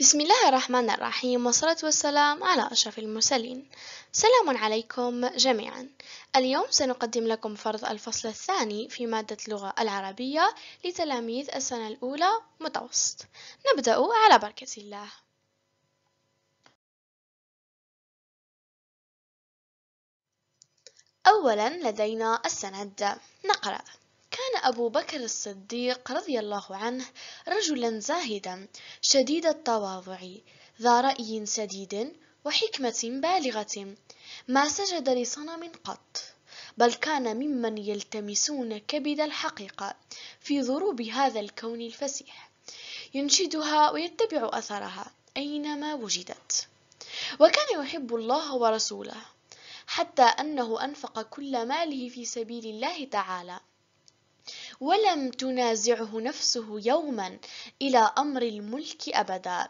بسم الله الرحمن الرحيم والصلاة والسلام على أشرف المرسلين. سلام عليكم جميعا. اليوم سنقدم لكم فرض الفصل الثاني في مادة اللغة العربية لتلاميذ السنة الأولى متوسط. نبدأ على بركة الله. أولا لدينا السند. نقرأ. أبو بكر الصديق رضي الله عنه رجلا زاهدا شديد التواضع ذا رأي سديد وحكمة بالغة ما سجد لصنم قط بل كان ممن يلتمسون كبد الحقيقة في ضروب هذا الكون الفسيح ينشدها ويتبع أثرها أينما وجدت. وكان يحب الله ورسوله حتى أنه أنفق كل ماله في سبيل الله تعالى. ولم تنازعه نفسه يوما إلى أمر الملك أبدا.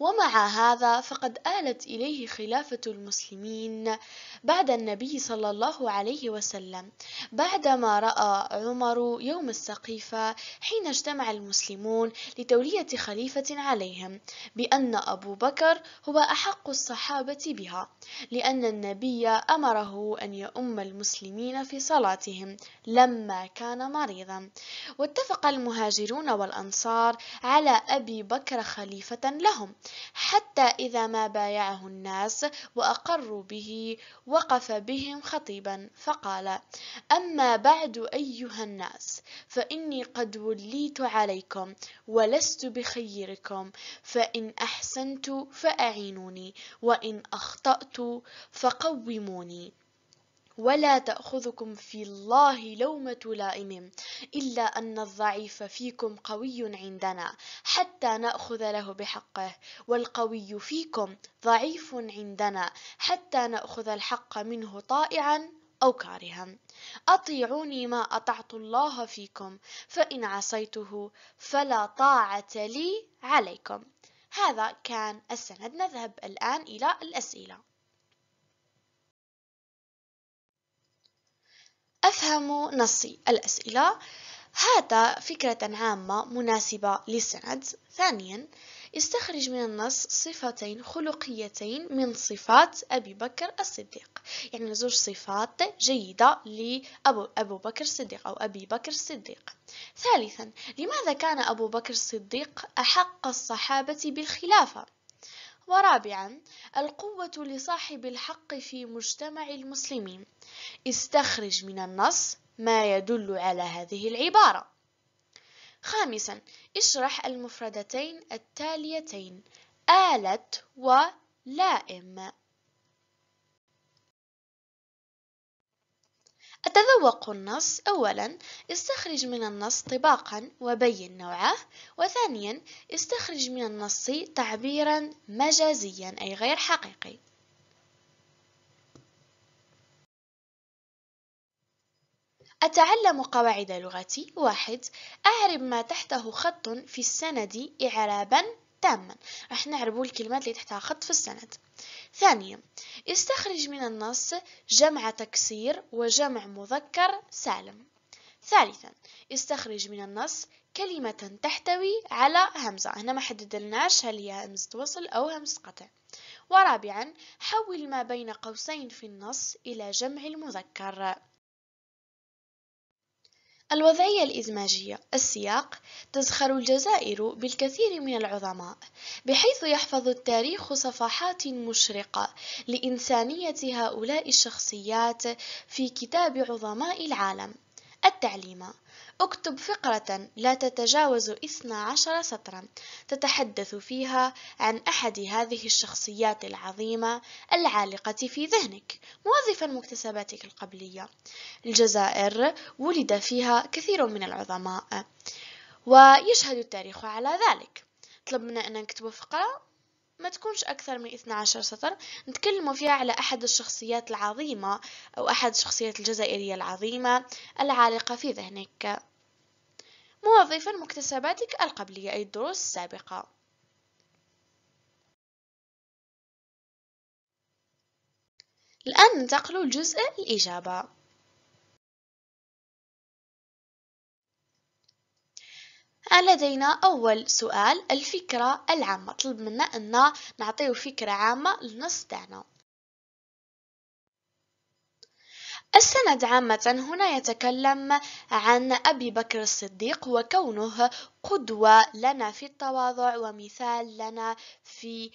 ومع هذا فقد آلت إليه خلافة المسلمين بعد النبي صلى الله عليه وسلم بعدما رأى عمر يوم السقيفة حين اجتمع المسلمون لتولية خليفة عليهم بأن أبو بكر هو أحق الصحابة بها لأن النبي أمره أن يؤم المسلمين في صلاتهم لما كان مريضا. واتفق المهاجرون والأنصار على أبي بكر خليفة لهم. حتى إذا ما بايعه الناس وأقروا به وقف بهم خطيبا فقال أما بعد أيها الناس فإني قد وليت عليكم ولست بخيركم فإن أحسنت فأعينوني وإن أخطأت فقوموني. ولا تأخذكم في الله لومة لائم إلا أن الضعيف فيكم قوي عندنا حتى نأخذ له بحقه والقوي فيكم ضعيف عندنا حتى نأخذ الحق منه طائعا أو كارها. أطيعوني ما أطعت الله فيكم فإن عصيته فلا طاعة لي عليكم. هذا كان السند. نذهب الآن إلى الأسئلة. أفهم نصي الأسئلة. هات فكرة عامة مناسبة للسند. ثانيا استخرج من النص صفتين خلقيتين من صفات أبي بكر الصديق. يعني زوج صفات جيدة لأبو أبو بكر الصديق أو أبي بكر الصديق. ثالثا لماذا كان أبو بكر الصديق أحق الصحابة بالخلافة؟ ورابعا القوة لصاحب الحق في مجتمع المسلمين. استخرج من النص ما يدل على هذه العبارة. خامسا اشرح المفردتين التاليتين آلت ولائم أتذوق النص. أولا استخرج من النص طباقا وبين نوعه وثانيا استخرج من النص تعبيرا مجازيا أي غير حقيقي. أتعلم قواعد لغتي. واحد أعرب ما تحته خط في السند إعرابا تاما. راح نعربوا الكلمات اللي تحتها خط في السند. ثانيا استخرج من النص جمع تكسير وجمع مذكر سالم. ثالثا استخرج من النص كلمة تحتوي على همزة. هنا ما حددلناش هل هي همزة وصل أو همزة قطع. ورابعا حول ما بين قوسين في النص إلى جمع المذكر. الوضعية الإزماجية السياق تزخر الجزائر بالكثير من العظماء بحيث يحفظ التاريخ صفحات مشرقة لإنسانية هؤلاء الشخصيات في كتاب عظماء العالم. التعليم. اكتب فقرة لا تتجاوز اثنا عشر سطرا. تتحدث فيها عن أحد هذه الشخصيات العظيمة العالقة في ذهنك موظفا مكتسباتك القبلية. الجزائر ولد فيها كثير من العظماء ويشهد التاريخ على ذلك. طلب منا أن نكتب فقرة؟ ما تكونش أكثر من 12 سطر. نتكلم فيها على أحد الشخصيات العظيمة أو أحد الشخصيات الجزائرية العظيمة العالقة في ذهنك. موظفا مكتسباتك القبلية أي الدروس السابقة. الآن ننتقل لجزء الإجابة. لدينا أول سؤال الفكرة العامة. طلب منا أن نعطيه فكرة عامة للنص تاعنا السند عامة هنا يتكلم عن أبي بكر الصديق وكونه قدوة لنا في التواضع ومثال لنا في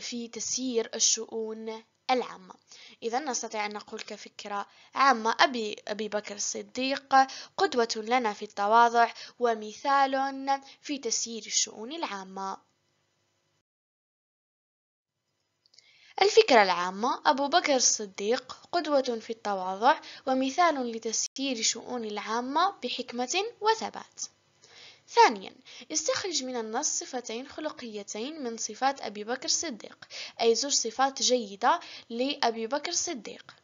في تسيير الشؤون. العامة. إذا نستطيع أن نقول كفكرة عامة أبي أبي بكر الصديق قدوة لنا في التواضع ومثال في تسيير الشؤون العامة. الفكرة العامة أبو بكر الصديق قدوة في التواضع ومثال لتسيير شؤون العامة بحكمة وثبات. ثانيا استخرج من النص صفتين خلقيتين من صفات أبي بكر الصديق أي زوج صفات جيدة لأبي بكر الصديق.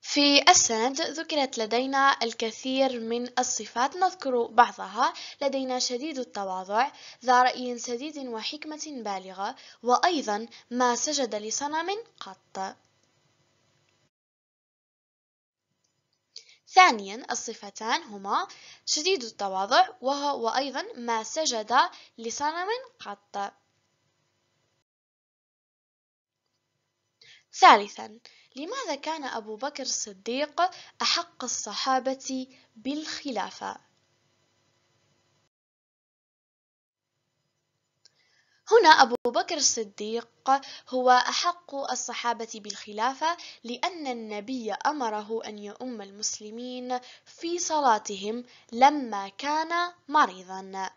في السند ذكرت لدينا الكثير من الصفات نذكر بعضها. لدينا شديد التواضع ذا رأي سديد وحكمة بالغة وأيضا ما سجد لصنم قط. ثانيا الصفتان هما شديد التواضع وهو وأيضا ما سجد لصنم قط ثالثا لماذا كان أبو بكر الصديق أحق الصحابة بالخلافة؟ هنا أبو بكر الصديق هو أحق الصحابة بالخلافة لأن النبي أمره أن يؤم المسلمين في صلاتهم لما كان مريضا.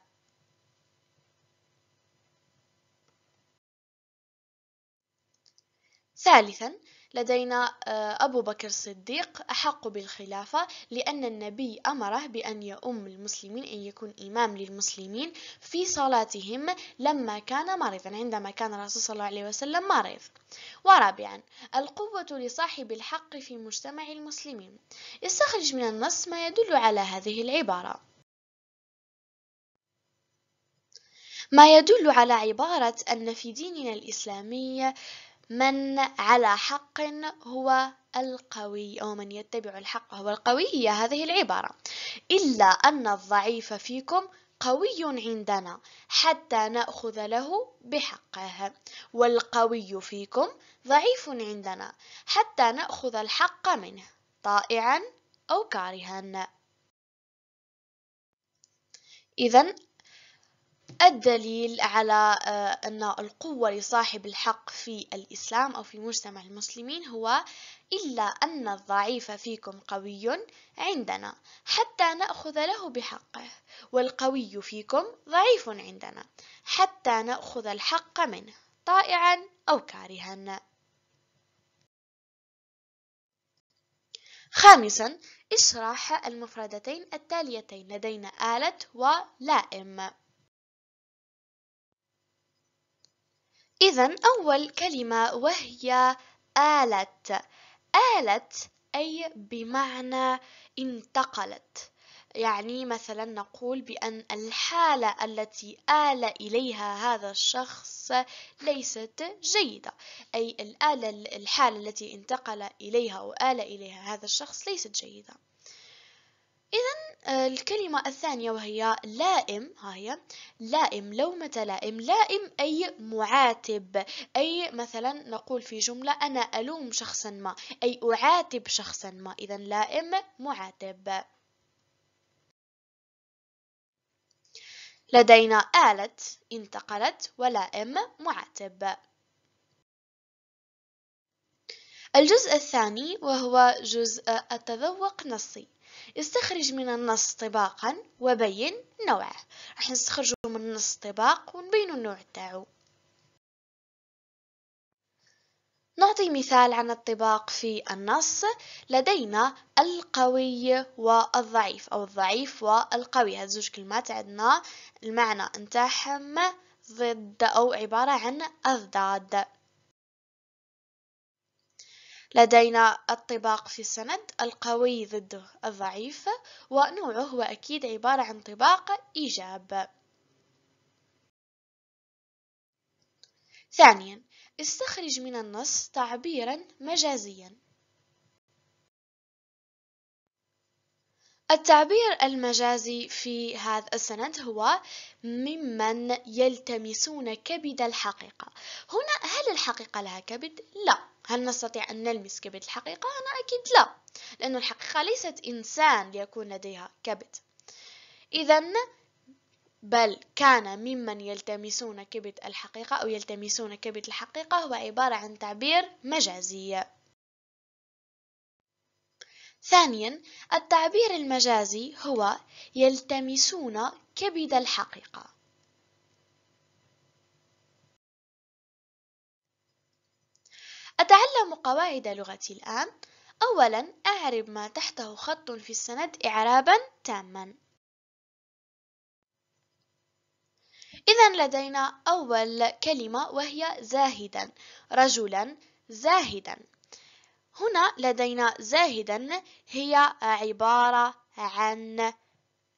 ثالثا لدينا آه، أبو بكر الصديق أحق بالخلافة لأن النبي أمره بأن يؤم المسلمين أن يكون إمام للمسلمين في صلاتهم لما كان مريضا عندما كان الرسول صلى الله عليه وسلم مريض. ورابعا القوة لصاحب الحق في مجتمع المسلمين. استخرج من النص ما يدل على هذه العبارة. ما يدل على عبارة أن في ديننا الإسلامي من على حق هو القوي أو من يتبع الحق هو القوي هي هذه العبارة. إلا أن الضعيف فيكم قوي عندنا حتى نأخذ له بحقه. والقوي فيكم ضعيف عندنا حتى نأخذ الحق منه طائعا أو كارها. إذا الدليل على آه، أن القوة لصاحب الحق في الإسلام أو في مجتمع المسلمين هو إلا أن الضعيف فيكم قوي عندنا حتى نأخذ له بحقه والقوي فيكم ضعيف عندنا حتى نأخذ الحق منه طائعا أو كارها. خامسا اشرح المفردتين التاليتين لدينا آلة ولائم. إذا أول كلمة وهي آلت. آلت أي بمعنى انتقلت. يعني مثلا نقول بأن الحالة التي آل إليها هذا الشخص ليست جيدة. أي الآلة الحالة التي انتقل إليها أو آل إليها هذا الشخص ليست جيدة. إذا الكلمة الثانية وهي لائم ها هي لائم لومة لائم. لائم أي معاتب أي مثلا نقول في جملة أنا ألوم شخصا ما أي أعاتب شخصا ما. إذا لائم معاتب. لدينا آلت انتقلت ولائم معاتب. الجزء الثاني وهو جزء التذوق نصي. استخرج من النص طباقا وبين نوعه. راح نستخرجه من النص طباق ونبين النوع تاعو نعطي مثال عن الطباق في النص. لدينا القوي والضعيف أو الضعيف والقوي. هذه زوج كلمات عندنا. المعنى نتاعهم ضد أو عبارة عن أضداد. لدينا الطباق في السند القوي ضد الضعيف ونوعه هو أكيد عبارة عن طباق إيجاب. ثانيا استخرج من النص تعبيرا مجازيا. التعبير المجازي في هذا السند هو ممن يلتمسون كبد الحقيقة. هنا هل الحقيقة لها كبد؟ لا. هل نستطيع أن نلمس كبد الحقيقة؟ أنا أكيد لا لأن الحقيقة ليست إنسان ليكون لديها كبد. إذا بل كان ممن يلتمسون كبد الحقيقة أو يلتمسون كبد الحقيقة هو عبارة عن تعبير مجازي. ثانيا التعبير المجازي هو يلتمسون كبد الحقيقة. أتعلم قواعد لغتي الآن. أولا أعرب ما تحته خط في السند إعرابا تاما. إذا لدينا أول كلمة وهي زاهدا. رجلا زاهدا. هنا لدينا زاهدا هي عبارة عن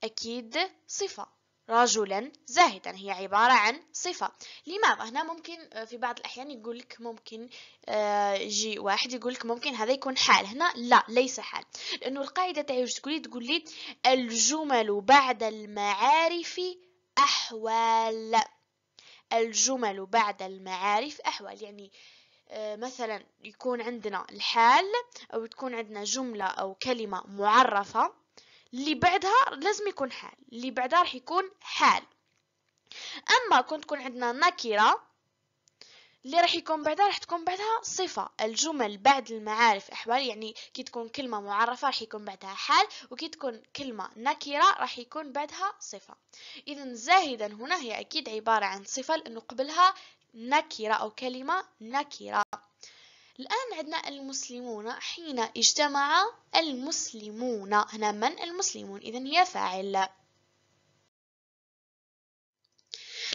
أكيد صفة. رجلا زاهدا هي عبارة عن صفة. لماذا؟ هنا ممكن في بعض الأحيان يقول لك ممكن آه، يجي واحد يقول لك ممكن هذا يكون حال. هنا لا ليس حال. لأنه القاعدة تاعي تقولي؟ تقول لي الجمل بعد المعارف أحوال. الجمل بعد المعارف أحوال. يعني آه، مثلا يكون عندنا الحال أو تكون عندنا جملة أو كلمة معرفة. اللي بعدها لازم يكون حال اللي بعدها راح يكون حال. أما كنت تكون عندنا نكرة اللي راح يكون بعدها راح تكون بعدها صفة. الجمل بعد المعارف أحوال يعني كي تكون كلمة معرفة راح يكون بعدها حال وكي تكون كلمة نكرة راح يكون بعدها صفة. إذا زاهدا هنا هي أكيد عبارة عن صفة لأنه قبلها نكرة أو كلمة نكرة. الآن عندنا المسلمون حين اجتمع المسلمون. هنا من المسلمون؟ إذا هي فاعل.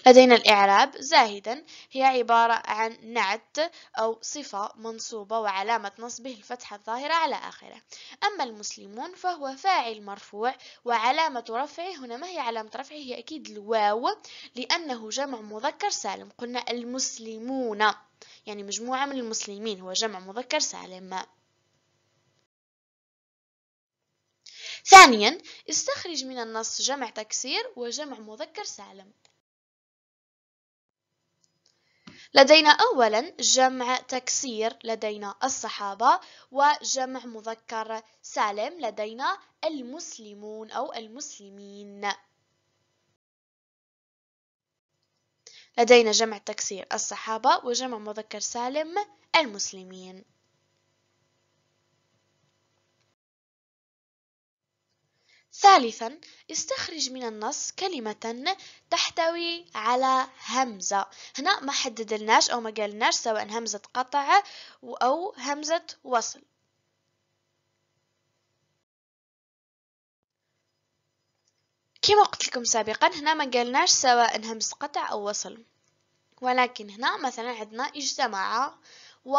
لدينا الإعراب زاهدا. هي عبارة عن نعت أو صفة منصوبة وعلامة نصبه الفتحة الظاهرة على آخره. أما المسلمون فهو فاعل مرفوع وعلامة رفعه. هنا ما هي علامة رفعه؟ هي أكيد الواو لأنه جمع مذكر سالم. قلنا المسلمون. يعني مجموعة من المسلمين هو جمع مذكر سالم ثانيا استخرج من النص جمع تكسير وجمع مذكر سالم. لدينا أولا جمع تكسير لدينا الصحابة وجمع مذكر سالم لدينا المسلمون أو المسلمين. لدينا جمع تكسير الصحابة وجمع مذكر سالم المسلمين. ثالثا استخرج من النص كلمة تحتوي على همزة. هنا ما حددلناش أو ما قالناش سواء همزة قطع أو همزة وصل. كما قلت لكم سابقا هنا ما قالناش سواء همزة قطع أو وصل. ولكن هنا مثلا عندنا اجتمع و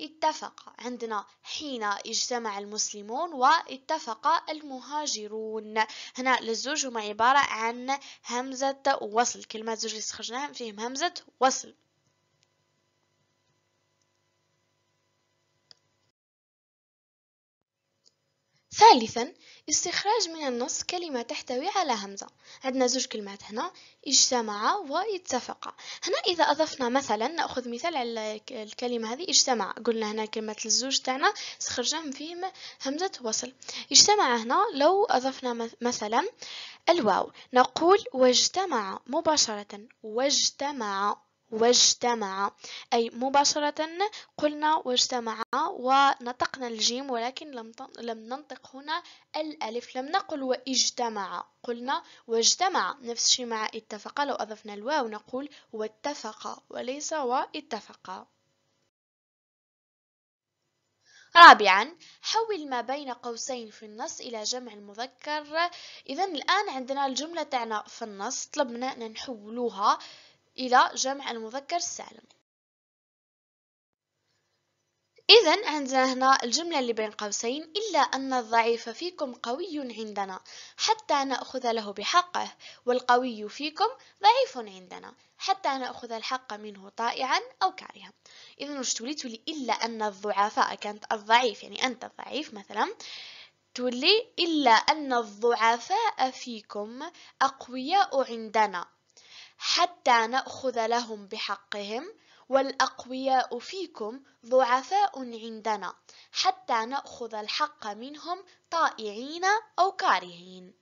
اتفق عندنا حين اجتمع المسلمون واتفق المهاجرون. هنا للزوج هما عبارة عن همزة وصل. كلمة زوج اللي استخرجناها فيهم همزة وصل. ثالثا استخراج من النص كلمة تحتوي على همزة. عندنا زوج كلمات هنا اجتمع واتفق. هنا إذا أضفنا مثلا نأخذ مثال على الكلمة هذه اجتمع. قلنا هنا كلمة الزوج تاعنا استخرجناهم فيهم همزة وصل. اجتمع هنا لو أضفنا مثلا الواو. نقول واجتمع مباشرة. واجتمع. واجتمع. أي مباشرة قلنا واجتمع ونطقنا الجيم ولكن لم لم ننطق هنا الألف. لم نقل واجتمع. قلنا واجتمع. نفس الشيء مع اتفق. لو أضفنا الواو نقول واتفق وليس واتفق. رابعا حول ما بين قوسين في النص إلى جمع المذكر. إذا الآن عندنا الجملة تاعنا في النص طلبنا نحولوها إلى جمع المذكر السالم. إذا عندنا هنا الجملة اللي بين قوسين إلا أن الضعيف فيكم قوي عندنا حتى نأخذ له بحقه والقوي فيكم ضعيف عندنا حتى نأخذ الحق منه طائعا أو كارها. إذا وش تولي تولي إلا أن الضعفاء كانت الضعيف يعني أنت الضعيف مثلا. تولي إلا أن الضعفاء فيكم أقوياء عندنا. حتى نأخذ لهم بحقهم والأقوياء فيكم ضعفاء عندنا حتى نأخذ الحق منهم طائعين أو كارهين.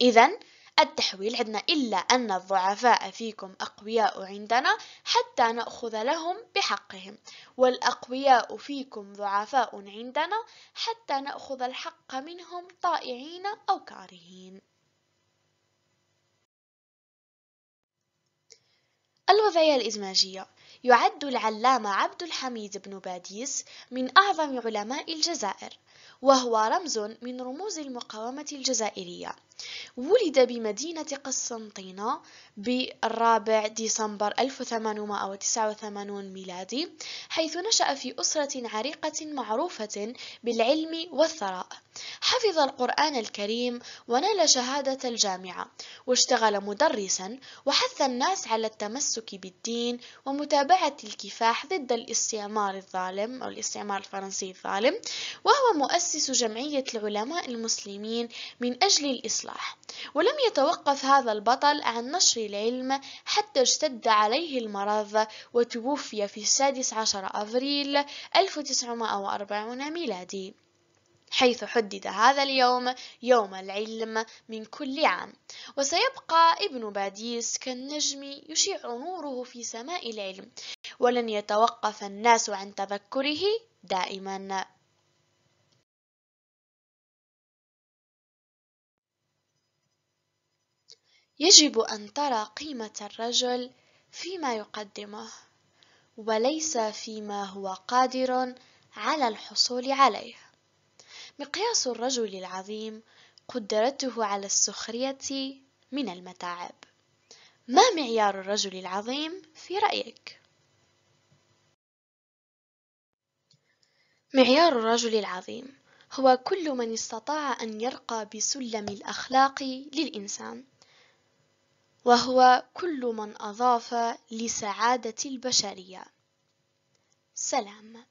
إذا التحويل عندنا إلا أن الضعفاء فيكم أقوياء عندنا حتى نأخذ لهم بحقهم. والأقوياء فيكم ضعفاء عندنا حتى نأخذ الحق منهم طائعين أو كارهين. الوضعية الإزماجية. يعد العلامة عبد الحميد بن باديس من أعظم علماء الجزائر وهو رمز من رموز المقاومة الجزائرية. ولد بمدينة قسنطينة بالرابع ديسمبر 1889 ميلادي حيث نشأ في أسرة عريقة معروفة بالعلم والثراء. حفظ القرآن الكريم ونال شهادة الجامعة واشتغل مدرسا وحث الناس على التمسك بالدين ومتابعة الكفاح ضد الاستعمار الظالم أو الاستعمار الفرنسي الظالم وهو مؤسس جمعية العلماء المسلمين من أجل الإصلاح ولم يتوقف هذا البطل عن نشر العلم حتى اشتد عليه المرض وتوفي في السادس عشر أفريل 1940 ميلادي. حيث حدد هذا اليوم يوم العلم من كل عام. وسيبقى ابن باديس كالنجم يشع نوره في سماء العلم. ولن يتوقف الناس عن تذكره دائما. يجب أن ترى قيمة الرجل فيما يقدمه وليس فيما هو قادر على الحصول عليه. مقياس الرجل العظيم قدرته على السخرية من المتاعب. ما معيار الرجل العظيم في رأيك؟ معيار الرجل العظيم هو كل من استطاع أن يرقى بسلم الأخلاق للإنسان. وهو كل من أضاف لسعادة البشرية. سلام.